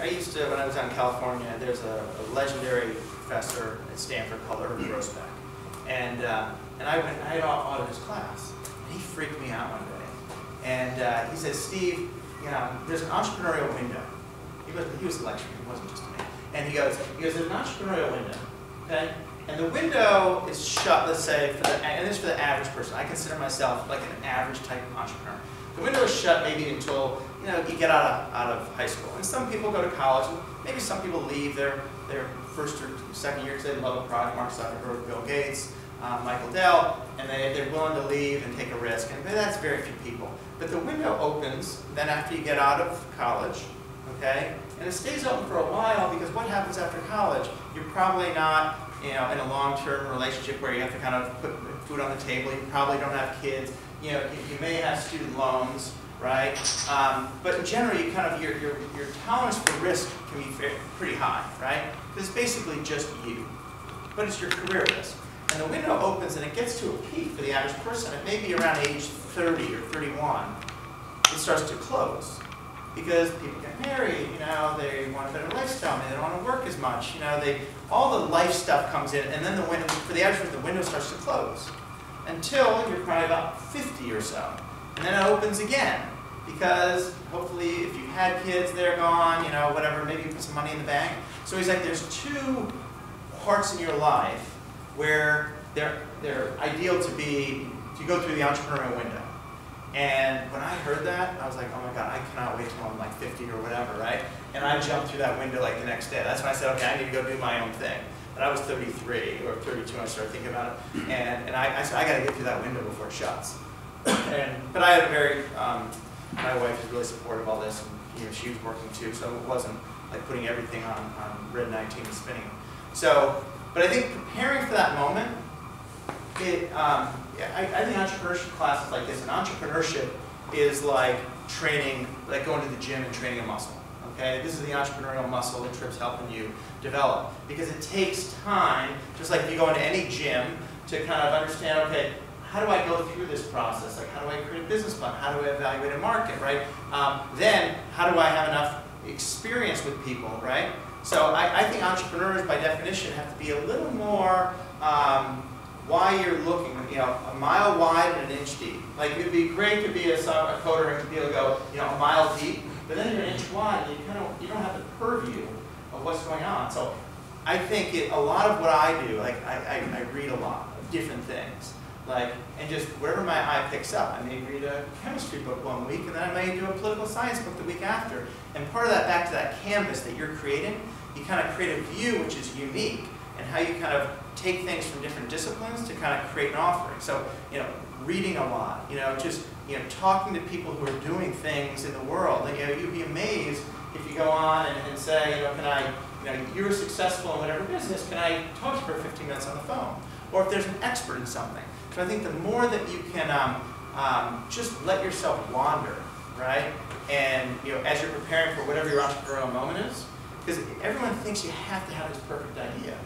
I used to, when I was out in California, there's a, a legendary professor at Stanford called Irving Grousbeck. And, uh, and I went, I had audited his class, and he freaked me out one day. And uh, he said, Steve, you know, there's an entrepreneurial window. He was, he was lecturing, it wasn't just. And he goes, he goes, there's an entrepreneurial window, okay? And the window is shut, let's say, for the, and this is for the average person. I consider myself like an average type of entrepreneur. The window is shut maybe until, you know, you get out of, out of high school. And some people go to college, and maybe some people leave their, their first or second year because they love a product, Mark Zuckerberg, Bill Gates, uh, Michael Dell, and they, they're willing to leave and take a risk. And that's very few people. But the window opens then after you get out of college, okay? And it stays open for a while because what happens after college? You're probably not you know, in a long-term relationship where you have to kind of put food on the table. You probably don't have kids. You know, you, may have student loans, right? Um, but in general, you kind of your, your, your tolerance for risk can be pretty high, right? Because it's basically just you, but it's your career risk. And the window opens and it gets to a peak for the average person. It may be around age 30 or 31. It starts to close because people get married, you know, they want a better lifestyle, they don't want to work as much, you know, they, all the life stuff comes in, and then the window, for the average person, the window starts to close until you're probably about 50 or so. And then it opens again because hopefully if you had kids, they're gone, you know, whatever, maybe you put some money in the bank. So he's like, there's two parts in your life where they're, they're ideal to be, to go through the entrepreneurial window. And when I heard that, I was like, oh my God, I cannot wait till I'm like 50 or whatever, right? And I jumped through that window like the next day. That's when I said, okay, I need to go do my own thing. But I was 33 or 32 when I started thinking about it. And, and I, I said, I got to get through that window before it shuts. and, but I had a very, um, my wife is really supportive of all this. And, you know, she was working too, so it wasn't like putting everything on, on Red 19 and spinning. So, but I think preparing for that moment, it, um, I, I think entrepreneurship classes like this, and entrepreneurship is like training, like going to the gym and training a muscle. Okay, this is the entrepreneurial muscle that Trip's helping you develop because it takes time, just like if you go into any gym, to kind of understand, okay, how do I go through this process? Like, how do I create a business plan? How do I evaluate a market, right? Um, then, how do I have enough experience with people, right? So I, I think entrepreneurs, by definition, have to be a little more um, why you're looking, you know, a mile wide and an inch deep. Like it'd be great to be a, a coder and be able to go, you know, a mile deep, but then you're an wide, you kind of you don't have the purview of what's going on. So I think it, a lot of what I do, like I, I, I read a lot of different things. Like, and just wherever my eye picks up, I may read a chemistry book one week, and then I may do a political science book the week after. And part of that, back to that canvas that you're creating, you kind of create a view which is unique, and how you kind of take things from different disciplines to kind of create an offering. So, you know, reading a lot, you know, just, you know, talking to people who are doing things in the world. And, you know, you'd be amazed if you go on and, and say, you know, can I, you know, you're successful in whatever business, can I talk to you for 15 minutes on the phone? Or if there's an expert in something. So I think the more that you can um, um, just let yourself wander, right? And, you know, as you're preparing for whatever your entrepreneurial moment is, because everyone thinks you have to have this perfect idea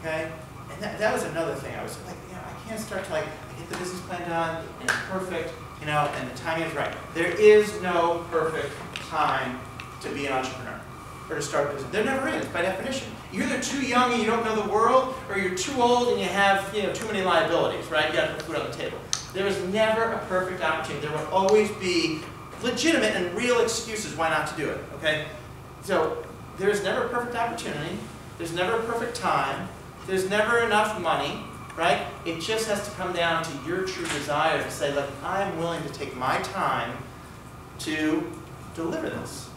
okay? And that, that was another thing. I was like, you know, I can't start to like, get the business plan done, and it's perfect, you know, and the timing is right. There is no perfect time to be an entrepreneur or to start a business. There never is, by definition. You're either too young and you don't know the world, or you're too old and you have, you know, too many liabilities, right? You got to put food on the table. There is never a perfect opportunity. There will always be legitimate and real excuses why not to do it, okay? So there is never a perfect opportunity. There's never a perfect time. There's never enough money, right? It just has to come down to your true desire to say, look, I'm willing to take my time to deliver this,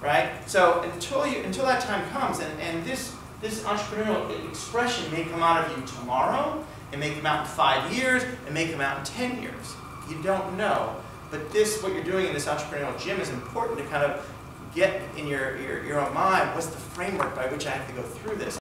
right? So until you until that time comes, and, and this this entrepreneurial expression may come out of you tomorrow, it may come out in five years, it may come out in 10 years. You don't know. But this, what you're doing in this entrepreneurial gym is important to kind of get in your, your, your own mind, what's the framework by which I have to go through this?